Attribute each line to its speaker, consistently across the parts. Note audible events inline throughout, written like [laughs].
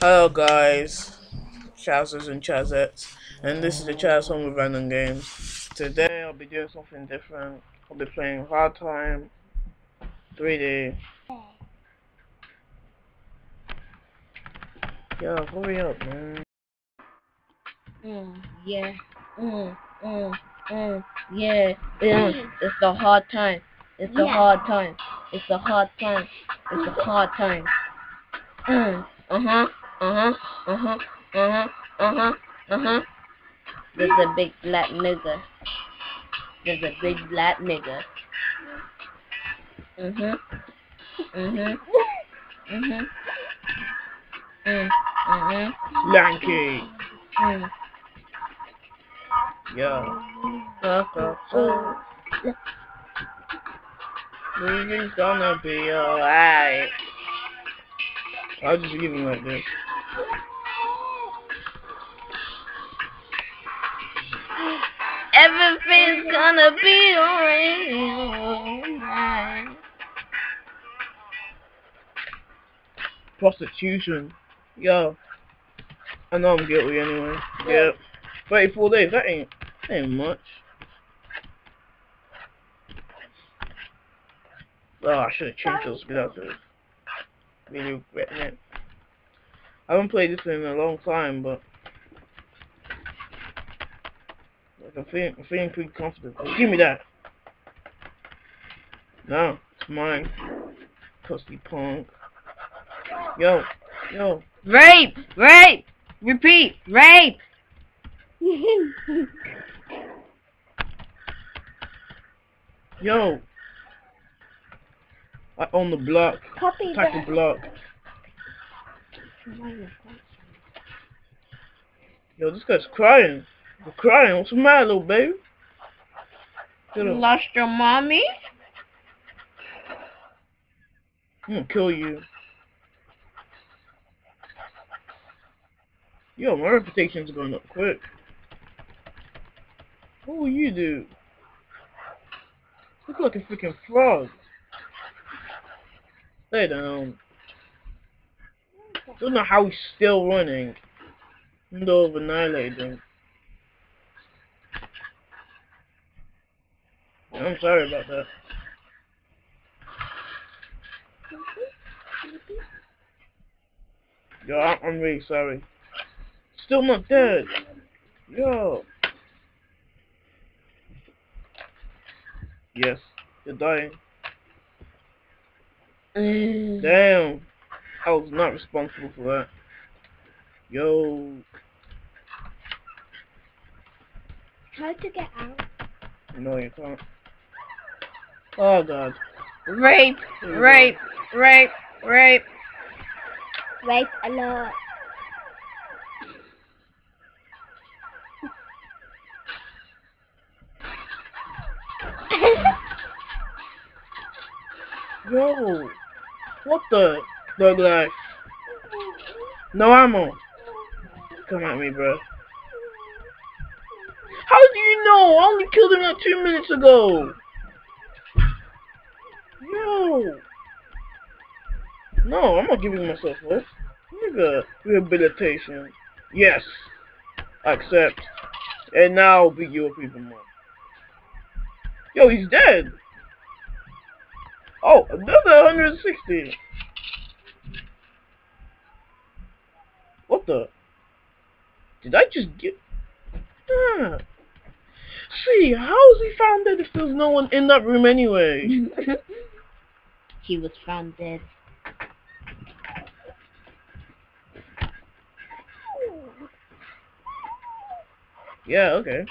Speaker 1: Hello guys, Chazers and Chazettes, and this is the Chazz Home with Random Games. Today I'll be doing something different. I'll be playing Hard Time 3D. Yo, hurry up, man.
Speaker 2: Mm, yeah. Mm, mm, mm, yeah. Mm, it's the hard time. It's the
Speaker 3: Yeah.
Speaker 2: hard time. It's the hard time. It's the hard time. Mm, uh-huh. Uh-huh. Uh-huh. Uh-huh. Uh-huh. Uh-huh. There's a big black nigga. There's a big black nigga. Mhm. Mhm. Mhm. Mm. Mhm.
Speaker 1: Lanky!
Speaker 2: Mm.
Speaker 1: Yo,
Speaker 2: Uh-huh.
Speaker 1: everything's gonna be alright. I'll just leave him like this.
Speaker 2: Everything's gonna be alright.
Speaker 1: Prostitution. Yo. I know I'm guilty anyway. Yep. 34 days, that ain't, that ain't much. Oh, I should have changed those without this. Really regretting it. I haven't played this in a long time, but like I'm feeling, I'm feeling pretty comfortable. Give me that. No, it's mine. Pussy punk. Yo, yo,
Speaker 2: Rape! Rape! Repeat! Rape!
Speaker 1: yo. I own the block.
Speaker 3: Copy
Speaker 1: Attack the block. Yo, this guy's crying. You're crying. What's the matter, little baby? Get
Speaker 2: You
Speaker 1: up.
Speaker 2: lost your mommy?
Speaker 1: I'm gonna kill you. Yo, my reputation's going up quick. What will you do? Look like a freaking frog. Stay down. Don't know how he's still running. Of annihilating. I'm sorry about that. Yo, I'm really sorry. Still not dead. Yo. Yes, you're dying. [sighs] Damn. I was not responsible for that. Yo.
Speaker 3: How to get out?
Speaker 1: No, you can't. Oh, God.
Speaker 2: Rape!
Speaker 1: Rape! go.
Speaker 2: Rape! Rape! Rape!
Speaker 3: a lot. [laughs]
Speaker 1: Yo. What the? Life. No ammo. Come at me, bro. How do you know? I only killed him like two minutes ago. No. No, I'm not giving myself up. Nigga, rehabilitation. Yes. Accept. And now I'll beat you up even more. Yo, he's dead. Oh, another 160. What the? Did I just get? See, how is he found dead if there's no one in that room anyway? [laughs]
Speaker 2: he was found dead.
Speaker 1: yeah, okay.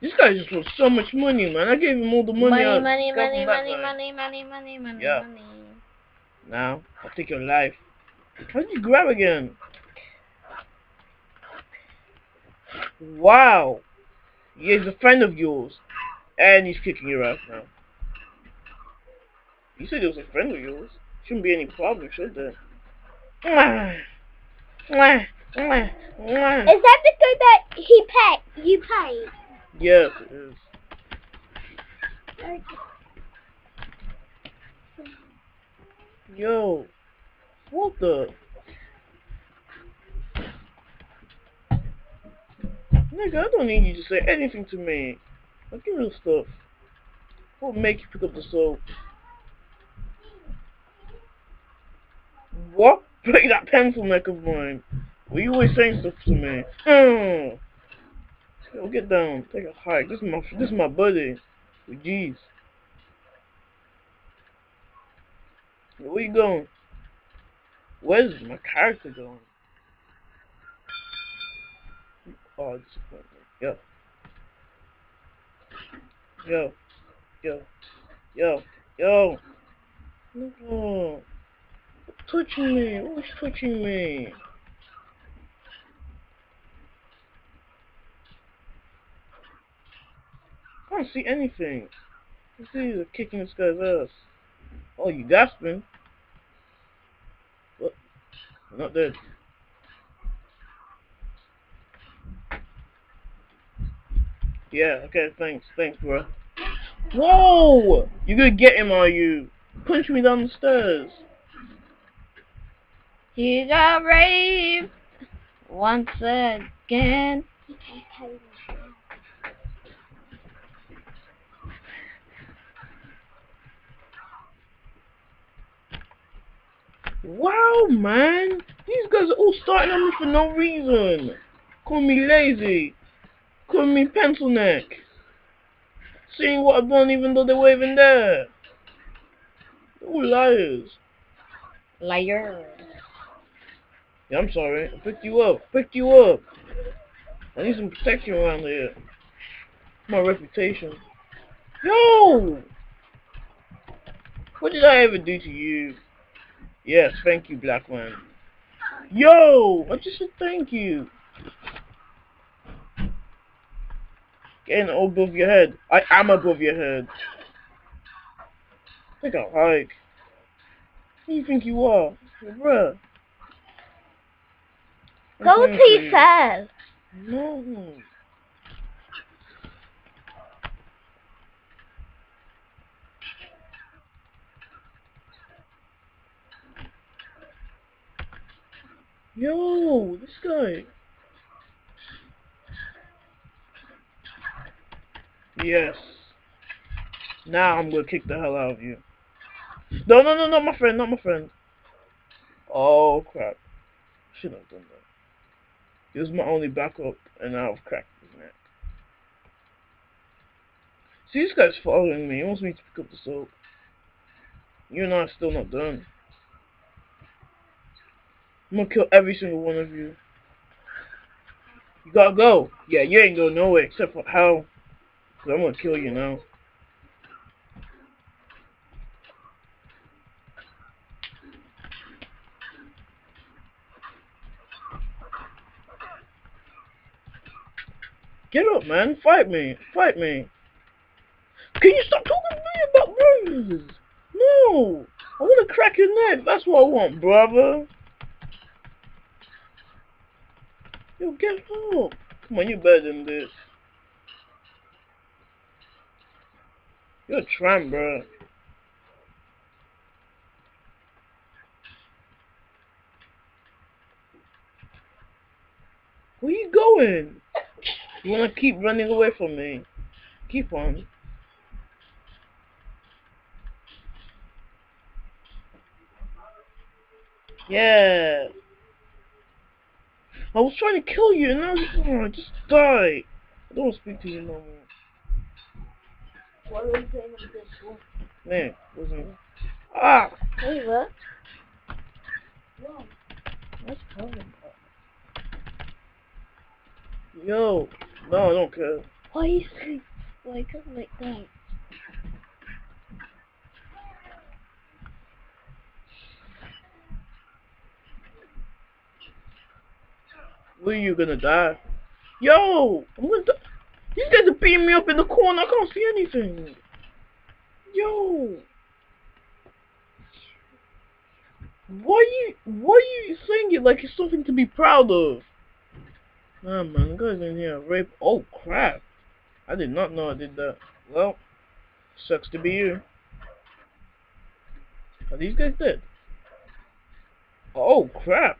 Speaker 1: This guy just wants so much money, man. I gave him all the money.
Speaker 2: Money,
Speaker 1: I
Speaker 2: money, money, money, money, money, money, money,
Speaker 1: Yeah.
Speaker 2: money.
Speaker 1: Now, I'll take your life. How did you grab again? Wow. He's a friend of yours. And he's kicking your ass now. You said he was a friend of yours. Shouldn't be any problem, should there? Mwah. Mwah. Mwah. Mwah.
Speaker 3: Is that the guy that he paid? You paid?
Speaker 1: Yes, it is. Yo. What the? Nigga, I don't need you to say anything to me. Like, give me the stuff. What make you pick up the soap? What? [laughs] Break that pencil neck of mine. Were you always saying stuff to me? Hmm. Yo, get down. Take a hike. This is my this is my buddy. Oh, Jeez. Where you going? Where's my character going? Oh, disappointment. Yo. Yo. Yo. Yo. Yo. No. Touching me. Who's touching me? I don't see anything. I see you kicking this guy's ass. Oh, you gasping? What? I'm not dead. Yeah, okay, thanks, thanks, bro. Whoa! You gonna get him, are you? Punch me down the stairs.
Speaker 2: He got raped once again.
Speaker 1: Wow, man! These guys are all starting on me for no reason. Call me lazy. Call me pencil neck. Seeing what I've done even though they were even there. They're liars.
Speaker 2: Liar.
Speaker 1: Yeah, I'm sorry. I picked you up. Picked you up. I need some protection around here. My reputation. Yo! What did I ever do to you? Yes, thank you, black man. Yo! I just said thank you. Getting all above your head. I am above your head. Take a hike. Who do you think you are? Bruh.
Speaker 3: Go to your cell.
Speaker 1: No. Yo, this guy. Yes. Now I'm gonna kick the hell out of you. No, no, no, not my friend, not my friend. Oh crap. Shouldn't have done that. He was my only backup, and now I've cracked his neck. See, this guy's following me. He wants me to pick up the soap. You and I are still not done. I'm gonna kill every single one of you. You gotta go. Yeah, you ain't going nowhere except for hell. Cause I'm gonna kill you now. Get up, man. Fight me. Fight me. Can you stop talking to me about bruises? No. I want to crack your neck. That's what I want, brother. Yo, get up. Come on, you're better than this. You're a tramp, bro. Where you going? You wanna keep running away from me? Keep on. Yeah. I was trying to kill you and now you oh, just die. I don't speak to you no more.
Speaker 3: What are we doing with this one?
Speaker 1: Man, listen. Ah!
Speaker 2: Hey, what?
Speaker 3: What?
Speaker 2: What's going
Speaker 1: Yo. No, I don't care.
Speaker 2: Why you sleep wake up like that?
Speaker 1: Where you gonna die? Yo! I'm gonna die. Guys are beating me up in the corner. I can't see anything. Yo! Why you why are you saying it like it's something to be proud of? Nah man, guys in here rape oh crap. I did not know I did that. Well, sucks to be you. Are these guys dead? Oh crap.